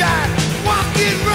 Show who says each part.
Speaker 1: believe walking.